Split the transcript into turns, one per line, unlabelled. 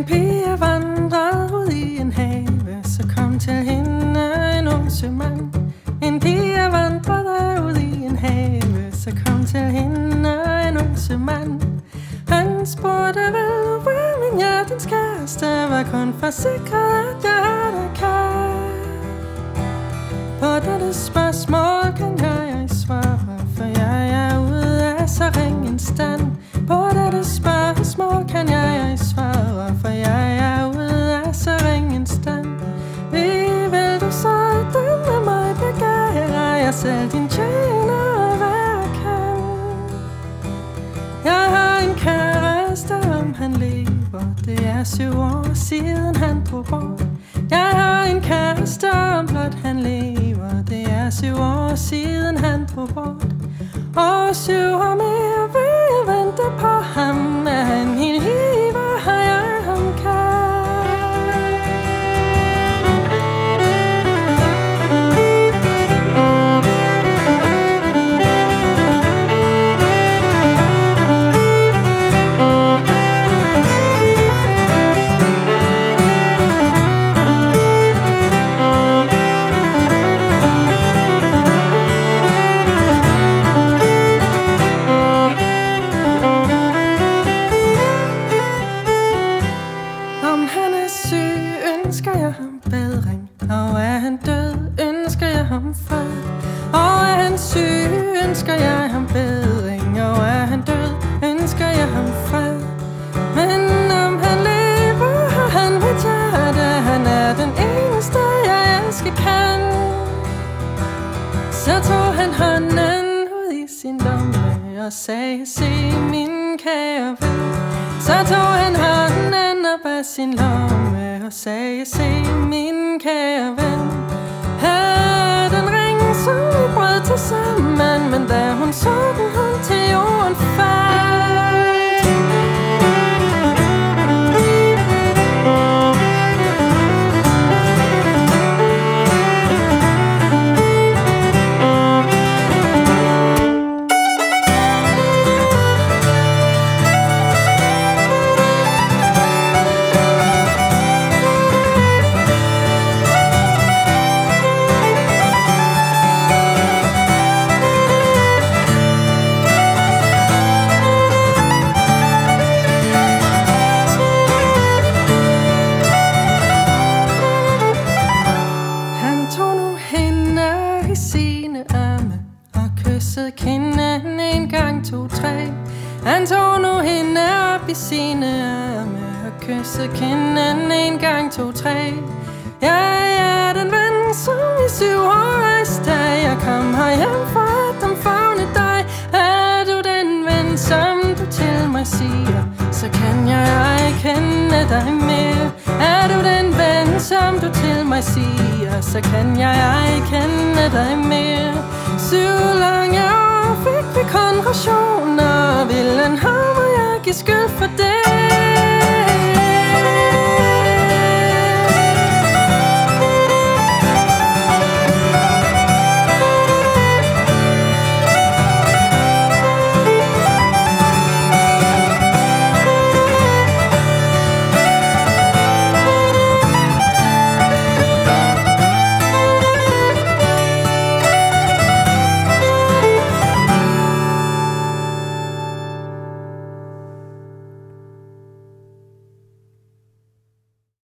en pige vandrede ud i en have, så kom til hende en ung sømand. En pige vandrede ud i en have, så kom til hende en ung sømand. Han spurgte, hvad var min hjertens kæreste, var kun forsikret, at jeg er der kan. På dette spørgsmål kan jeg ikke svare, for jeg er ude af så ring stand. Selv din tjener, hvad jeg kan Jeg har en kæreste, om han lever. Det er syv år siden han drog bort. Jeg har en kæreste, om blot han lever. Det er syv år siden han drog bort. Og syv år mere vil jeg vente på ham. Er han ønsker jeg ham bedring? Og er han død, ønsker jeg ham fred? Og er han syg, ønsker jeg ham bedring? Og er han død, ønsker jeg ham fred? Men om han lever, har han mit hjerte Han er den eneste, jeg elsker kan. Så tog han hånden ud i sin lomme Og sagde, se min kære ven. Så tog han hånden op af sin lomme og sagde, se min kære ven Hør den ring, som vi brød til sammen. Men da hun så den, i sine arme Og kyssede kinden en gang, to, tre. Han tog nu hende op i sine arme Og kyssede kinden en gang, to, tre. Jeg er den ven, som i syv år rejste Jeg kom herhjem for at omfavne dig. Er du den ven, som du til mig siger Så kan jeg ej kende dig mere. Er du den ven, som du til mig siger Så kan jeg ej kende savne dig mere. Syv lange år fik vi konrationer Vil en hammer jeg give skyld for det.